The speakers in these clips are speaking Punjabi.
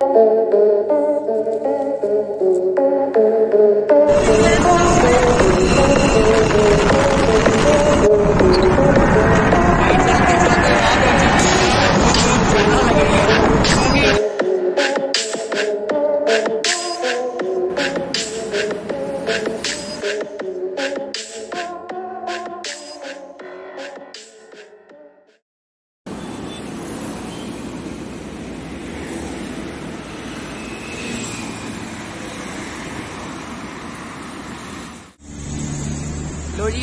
ਲੋ ਜੀ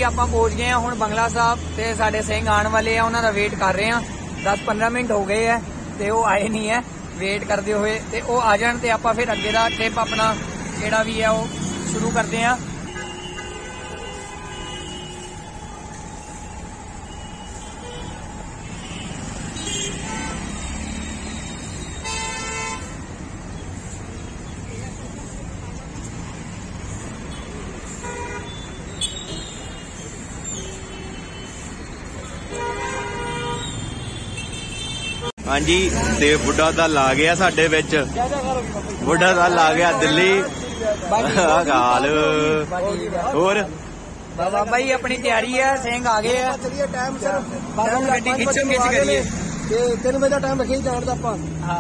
ਆਪਾਂ ਪਹੁੰਚ ਗਏ ਹਾਂ ਹੁਣ ਬੰਗਲਾ ਸਾਹਿਬ ਤੇ ਸਾਡੇ ਸਿੰਘ ਆਉਣ ਵਾਲੇ ਆ, ਉਹਨਾਂ ਦਾ ਵੇਟ ਕਰ ਰਹੇ ਆ 10-15 ਮਿੰਟ ਹੋ ਗਏ ਆ ਤੇ ਉਹ ਆਏ ਨਹੀਂ ਹੈ ਵੇਟ ਕਰਦੇ ਹੋਏ ਤੇ ਉਹ ਆ ਜਾਣ ਤੇ ਆਪਾਂ ਫਿਰ ਅੱਗੇ ਦਾ ਟ੍ਰਿਪ ਆਪਣਾ ਜਿਹੜਾ ਵੀ ਹੈ ਉਹ ਸ਼ੁਰੂ ਕਰਦੇ ਆ ਹਾਂਜੀ ਤੇ ਬੁੱਢਾ ਦਲ ਆ ਗਿਆ ਸਾਡੇ ਵਿੱਚ। ਬੁੱਢਾ ਦਲ ਆ ਗਿਆ ਦਿੱਲੀ। ਗਾਲ ਹੋਰ? ਬਾਬਾ ਜੀ ਆਪਣੀ ਤਿਆਰੀ ਹੈ ਸਿੰਘ ਆ ਗਏ ਆ। ਚਲਿਏ ਟਾਈਮ ਸਿਰ ਬਾਬਾ ਨੂੰ ਗੱਡੀ ਖਿੱਚੋ ਖਿੱਚ ਕਰੀਏ ਤੇ 3 ਵਜੇ ਦਾ ਟਾਈਮ ਰੱਖੀ ਜਾਣ ਦਾ ਆਪਾਂ।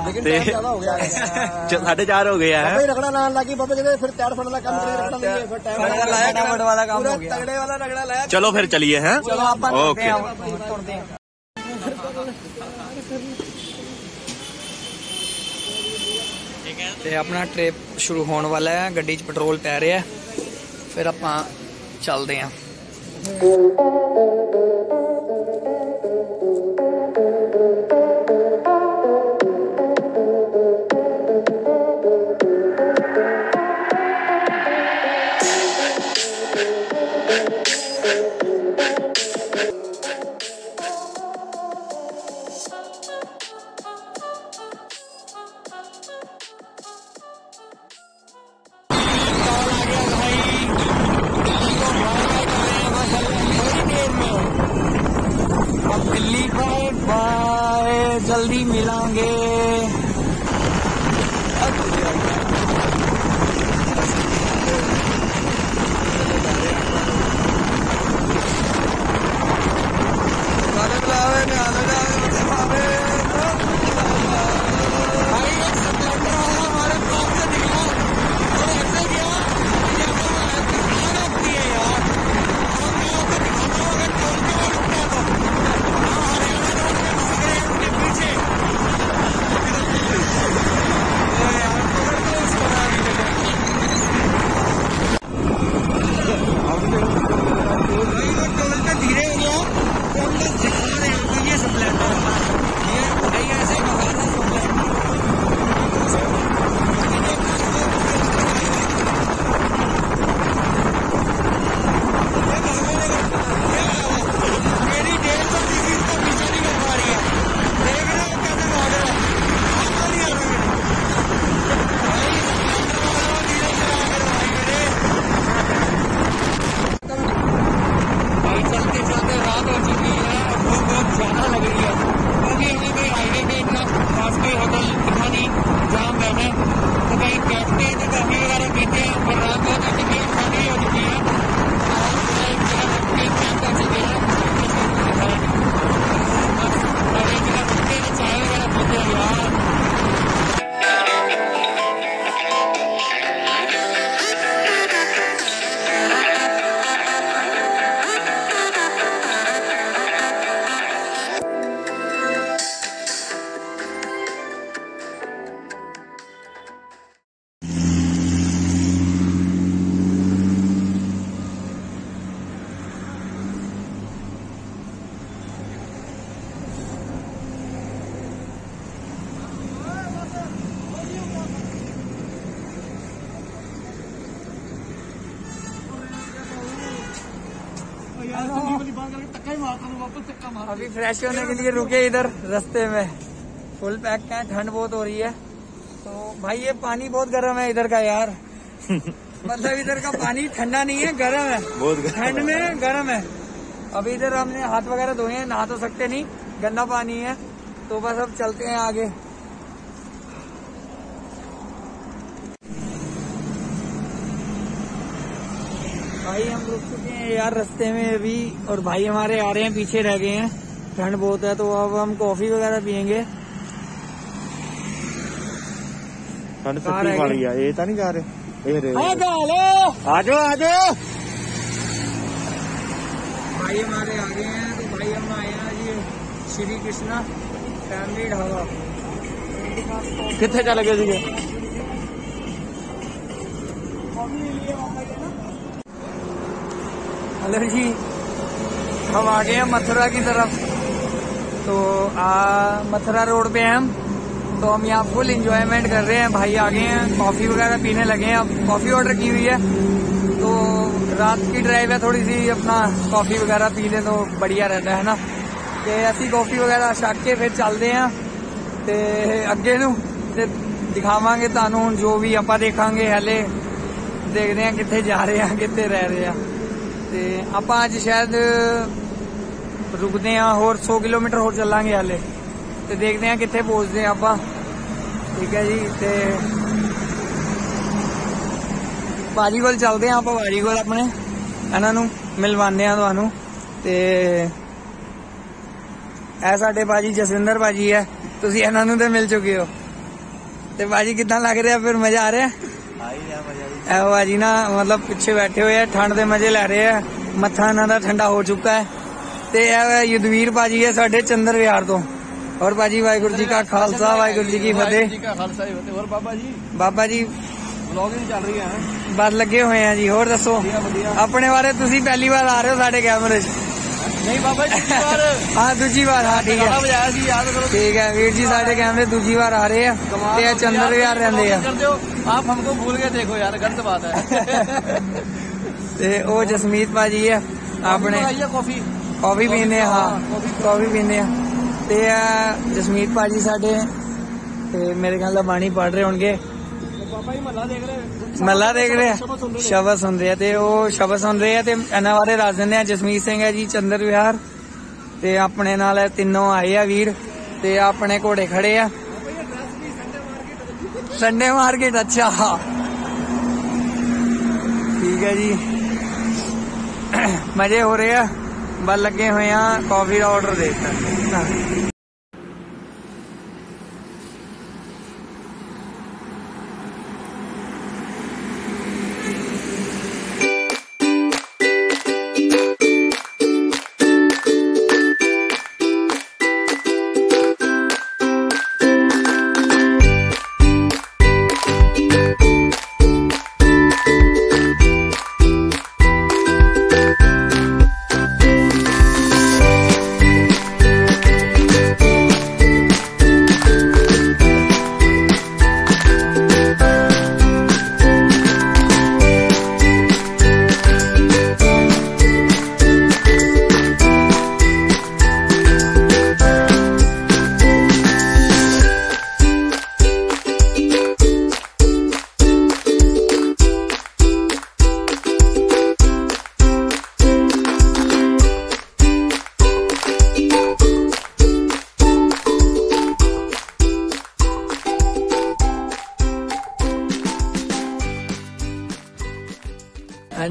ਲੇਕਿਨ ਟਾਈਮ ਜ਼ਿਆਦਾ ਹੋ ਗਿਆ। ਚ- ਸਾਢੇ ਚਾਰ ਹੋ ਗਏ ਆ। ਬਾਬਾ ਹੀ ਰਖੜਾ ਲਾਣ ਲੱਗੀ। ਬਾਬਾ ਕਹਿੰਦੇ ਫਿਰ ਤਿਆਰ ਫੜਨ ਦਾ ਕੰਮ ਕਰੀ ਰਖੜਾ ਲਈਏ ਫਿਰ ਟਾਈਮ ਫਟਾਫਟ ਲਾਇਆ, ਵਾਲਾ ਕੰਮ ਹੋ ਗਿਆ। ਤਗੜੇ ਵਾਲਾ ਲਾਇਆ। ਚਲੋ ਫਿਰ ਚਲੀਏ ਹੈ? ਚਲੋ ਆਪਾਂ ਤੁਰਦੇ ਆ ਓਕੇ ਤੁਰਦੇ ਆ ਤੇ ਆਪਣਾ ਟ੍ਰਿਪ ਸ਼ੁਰੂ ਹੋਣ ਵਾਲਾ ਹੈ, ਗੱਡੀ 'ਚ ਪੈਟਰੋਲ ਪੈ ਰਿਹਾ ਫਿਰ ਆਪਾਂ ਚੱਲਦੇ ਆਂ ਲਈ ਜਲਦੀ ਮਿਲਾਂਗੇ। अभी फ्रेश होने के लिए रुके इधर रास्ते में। फुल पैक का ठंड बहुत हो रही है। तो भाई ये पानी बहुत गर्म है इधर का यार। मतलब इधर का पानी ठंडा नहीं है गर्म है। बहुत ठंड में गर्म है। अभी इधर हमने हाथ वगैरह धोए हैं नहा तो सकते नहीं गंदा पानी है। तो बस अब चलते हैं आगे। भाई हम रुक चुके हैं यार रस्ते में अभी और भाई हमारे आ रहे हैं पीछे रह गए हैं। ठंड बहुत है तो अब हम कॉफ़ी वगैरह पियेंगे। ठंड है ये तो नहीं जा रहे। आजो तो आजो भाई हमारे आ गए हैं तो भाई हम आए हैं जी श्री कृष्णा फैमिली ढाबा। कितने चले गए जी हेलो जी हम आ गए हैं मथुरा की तरफ तो आ मथुरा रोड पे हैं हम तो हम यहाँ फुल एंजॉयमेंट कर रहे हैं भाई आ गए हैं कॉफी वगैरह पीने लगे हैं अब कॉफी ऑर्डर की हुई है तो रात की ड्राइव है थोड़ी सी अपना कॉफी वगैरह पी लें तो बढ़िया रहता है ना ਤੇ ਅਸੀਂ ਕਾਫੀ ਵਗੈਰਾ ਛਕ ਕੇ ਫਿਰ ਚੱਲਦੇ ਆਂ ਤੇ ਅੱਗੇ ਨੂੰ ਤੇ ਦਿਖਾਵਾਂਗੇ ਤੁਹਾਨੂੰ ਹੁਣ ਜੋ ਵੀ ਆਪਾਂ ਦੇਖਾਂਗੇ ਹਲੇ ਦੇਖਦੇ ਆਂ ਕਿੱਥੇ ਜਾ ਰਹੇ ਆਂ ਕਿੱਥੇ ਰਹਿ ਰਹੇ ਆਂ ਤੇ ਆਪਾਂ ਅੱਜ ਸ਼ਾਇਦ ਰੁਕਦੇ ਆਂ ਹੋਰ 100 ਕਿਲੋਮੀਟਰ ਹੋਰ ਚੱਲਾਂਗੇ ਹਾਲੇ। ਤੇ ਦੇਖਦੇ ਆਂ ਕਿੱਥੇ ਪਹੁੰਚਦੇ ਆਂ ਆਪਾਂ। ਠੀਕ ਹੈ ਜੀ, ਤੇ ਬਾਜੀ ਕੋਲ ਚੱਲਦੇ ਆਂ ਆਪਾਂ, ਬਾਜੀ ਕੋਲ ਆਪਣੇ, ਇਹਨਾਂ ਨੂੰ ਮਿਲਵਾਉਂਦੇ ਆਂ ਤੁਹਾਨੂੰ। ਤੇ ਇਹ ਸਾਡੇ ਬਾਜੀ ਜਸਵਿੰਦਰ ਬਾਜੀ ਹੈ, ਤੁਸੀਂ ਇਹਨਾਂ ਨੂੰ ਤੇ ਮਿਲ ਚੁੱਕੇ ਹੋ। ਤੇ ਬਾਜੀ ਕਿਦਾਂ ਲੱਗ ਰਿਹਾ, ਫਿਰ ਮਜ਼ਾ ਆ ਰਿਹਾ? ਐ ਬਾਜੀ ਨਾ ਮਤਲਬ ਪਿੱਛੇ ਬੈਠੇ ਹੋਏ ਆ ਠੰਡ ਦੇ ਮਜ਼ੇ ਲੈ ਰਹੇ ਆ। ਮੱਥਾ ਇਹਨਾਂ ਦਾ ਠੰਡਾ ਹੋ ਚੁੱਕਾ ਹੈ। ਤੇ ਇਹ ਯਦਵੀਰ ਬਾਜੀ ਹੈ ਸਾਡੇ ਚੰਦਰ ਵਿਹਾਰ ਤੋਂ। ਹੋਰ ਬਾਜੀ ਵਾਹਿਗੁਰੂ ਜੀ ਕਾ ਖਾਲਸਾ ਵਾਹਿਗੁਰੂ ਜੀ ਕੀ ਫਤਿਹ। ਬਾਬਾ ਜੀ? ਬਾਬਾ ਚੱਲ ਰਹੀ ਹੈ ਬਸ ਲੱਗੇ ਹੋਏ ਆ ਜੀ ਹੋਰ ਦੱਸੋ? ਆਪਣੇ ਬਾਰੇ ਤੁਸੀਂ ਪਹਿਲੀ ਵਾਰ ਆ ਰਹੇ ਹੋ ਸਾਡੇ ਕੈਮਰੇ 'ਚ। ਨਹੀਂ ਬਾਬਾ ਜੀ ਦੂਜੀ ਵਾਰ। ਹਾਂ ਦੂਜੀ ਵਾਰ ਹਾਂ ਠੀਕ ਹੈ। ਵਜਾਇਆ ਸੀ ਯਾਦ ਕਰੋ। ਠੀਕ ਹੈ ਵੀਰ ਜੀ ਸਾਡੇ ਕੈਮਰੇ ਦੂਜੀ ਵਾਰ ਆ ਰਹੇ ਆ। ਤੇ ਚੰਦਰ ਵਿਹਾਰ ਰਹਿੰਦੇ ਆ। आप हमको भूल गए देखो यार गलत बात है ਤੇ ਉਹ ਜਸਮੀਤ ਭਾਜੀ ਆ ਆਪਣੇ आइए कॉफी ਕਾਫੀ ਪੀਂਦੇ ਆ ਹਾਂ ਕਾਫੀ ਪੀਂਦੇ ਆ ਤੇ ਇਹ ਜਸਮੀਤ ਭਾਜੀ ਸਾਡੇ ਤੇ ਮੇਰੇ ਖਿਆਲ ਦਾ ਬਾਣੀ ਪੜ ਰਹੇ ਹੋਣਗੇ पापा ही महला देख रहे ਮੱਲਾ ਦੇਖ ਰਹੇ ਆ ਸ਼ਬਦ ਸੁਣ ਰਹੇ ਨੇ। ਸ਼ਬਦ ਸੁਣ ਰਹੇ ਆ ਤੇ ਉਹ ਸ਼ਬਦ ਸੁਣ ਰਹੇ ਆ ਤੇ ਇਹਨਾਂ ਬਾਰੇ ਦੱਸ ਦਿੰਦੇ ਆ ਜਸਮੀਤ ਸਿੰਘ ਹੈ ਜੀ ਚੰਦਰ ਵਿਹਾਰ ਤੇ ਆਪਣੇ ਨਾਲ ਇਹ ਤਿੰਨੋਂ ਆਏ ਆ ਵੀਰ ਤੇ ਆਪਣੇ ਘੋੜੇ ਖੜੇ ਆ ਸੰਡੇ ਮਾਰਕੀਟ ਅੱਛਾ ਠੀਕ ਹੈ ਜੀ ਮਜ਼ੇ ਹੋ ਰਹੇ ਆ ਬਸ ਲੱਗੇ ਹੋਏ ਆ ਕਾਫੀ ਦਾ ਆਰਡਰ ਦੇ ਦਿੱਤਾ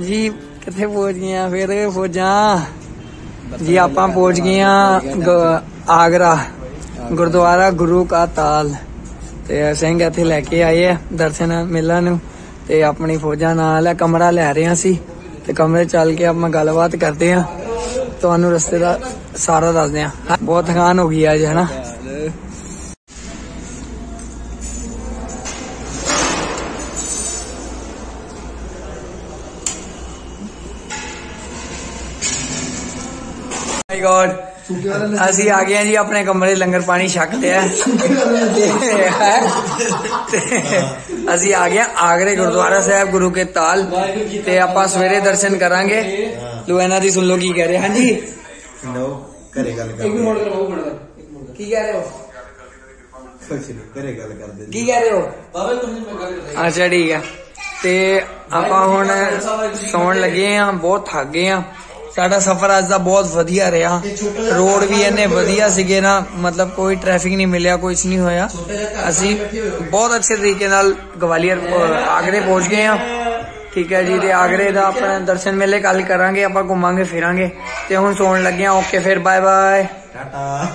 ਹਾਂਜੀ ਕਿੱਥੇ ਪਹੁੰਚ ਗਏ ਆ ਫਿਰ ਫੌਜਾਂ। ਜੀ ਆਪਾਂ ਪਹੁੰਚ ਗਏ ਆ ਗ- ਆਗਰਾ ਗੁਰਦੁਆਰਾ ਗੁਰੂ ਕਾ ਤਾਲ। ਤੇ ਸਿੰਘ ਇੱਥੇ ਲੈ ਕੇ ਆਏ ਆ ਦਰਸ਼ਨ ਮਿਲਣ ਨੂੰ। ਤੇ ਆਪਣੀ ਫੌਜਾਂ ਨਾਲ ਆ ਕਮਰਾ ਲੈ ਰਹੇ ਆ ਸੀ ਤੇ ਕਮਰੇ ਚੱਲ ਕੇ ਆਪਾਂ ਗੱਲਬਾਤ ਕਰਦੇ ਆ ਤੁਹਾਨੂੰ ਰਸਤੇ ਦਾ ਸਾਰਾ ਦੱਸਦੇ ਆ ਬਹੁਤ ਥਕਾਨ ਹੋ ਗਈ ਅੱਜ ਹਨਾ ਗॉड ਅਸੀਂ ਆ ਗਏ ਹਾਂ ਜੀ ਆਪਣੇ ਕਮਰੇ ਲੰਗਰ ਪਾਣੀ ਛਕ ਲਿਆ। ਅਸੀਂ ਆ ਗਏ ਹਾਂ ਆਗਰੇ ਗੁਰਦੁਆਰਾ ਸਾਹਿਬ ਗੁਰੂ ਕੇ ਤਾਲ। ਤੇ ਆਪਾਂ ਸਵੇਰੇ ਦਰਸ਼ਨ ਕਰਾਂਗੇ। ਲੋ ਇਹਨਾਂ ਦੀ ਸੁਣ ਲਓ ਕੀ ਕਹਿ ਰਹੇ। ਘਰੇ ਗੱਲ ਇੱਕ ਮਿੰਟ ਕਰੋ ਕੀ ਕਹਿ ਰਹੇ ਹੋ? ਕੁਛ ਨਹੀਂ ਘਰੇ ਗੱਲ ਕਰਦੇ ਕੀ ਕਹਿ ਰਹੇ ਹੋ? ਅੱਛਾ ਠੀਕ ਹੈ ਤੇ ਆਪਾਂ ਹੁਣ ਸੌਣ ਲੱਗੇ ਆ ਬਹੁਤ ਥੱਕ ਗਏ ਆ ਸਾਡਾ ਸਫ਼ਰ ਅੱਜ ਦਾ ਬਹੁਤ ਵਧੀਆ ਰਿਹਾ। ਰੋਡ ਵੀ ਇੰਨੇ ਵਧੀਆ ਸੀਗੇ ਨਾ ਮਤਲਬ ਕੋਈ ਟ੍ਰੈਫਿਕ ਨਹੀਂ ਮਿਲਿਆ ਕੁਝ ਨਹੀਂ ਹੋਇਆ। ਅਸੀਂ ਬਹੁਤ ਅੱਛੇ ਤਰੀਕੇ ਨਾਲ ਗਵਾਲੀਅਰ ਆਗਰੇ ਪਹੁੰਚ ਗਏ ਆ ਠੀਕ ਹੈ ਜੀ ਤੇ ਆਗਰੇ ਦਾ ਆਪਣਾ ਦਰਸ਼ਨ ਮੇਲੇ ਕੱਲ ਕਰਾਂਗੇ ਆਪਾਂ ਘੁੰਮਾਂਗੇ ਫਿਰਾਂਗੇ। ਤੇ ਹੁਣ ਸੌਣ ਲੱਗੇ ਆ ਓਕੇ ਫਿਰ ਬਾਏ ਬਾਏ ਟਾਟਾ।